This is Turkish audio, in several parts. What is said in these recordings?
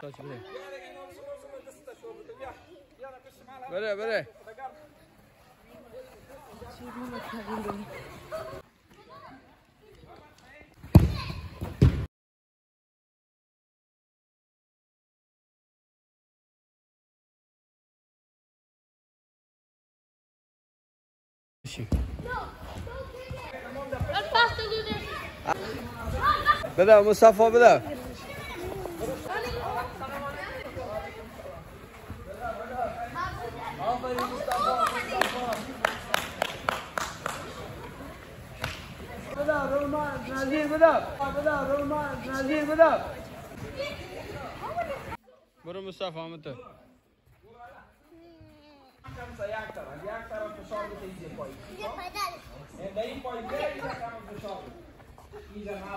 到前面。别别。Bila Mustafa bila. Bila Roma, Nazir bila. Bila Roma, Nazir bila. Buru Mustafa mıtı? Kamsa jak teraz, jak teraz poszedł, to idzie pojdzie. Idzie pojdzie. Daj pojdzie i tam poszedł. Idzie na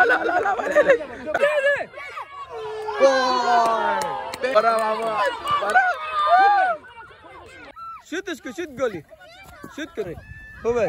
ala ala ala bale le para baba para şut इसको şut गोली şut करे over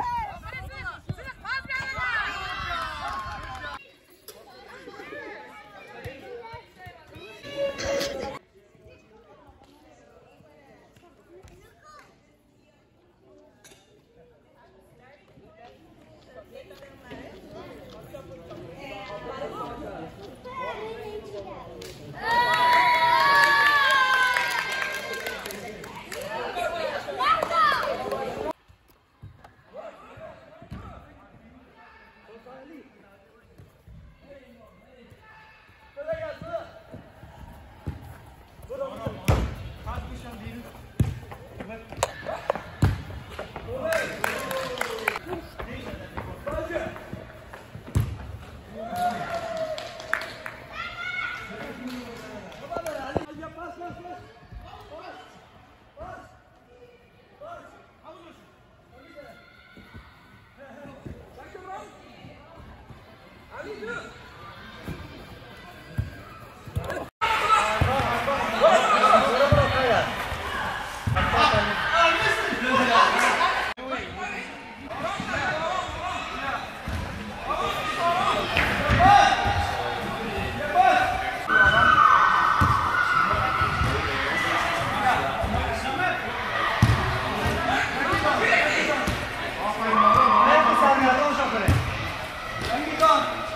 Welcome,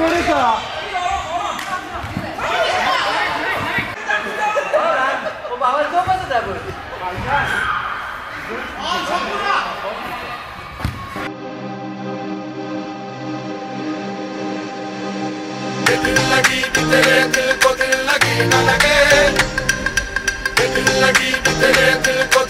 welcome. दिल लगी कि तेरे दिल को दिल लगी न लगे दिल लगी कि तेरे दिल को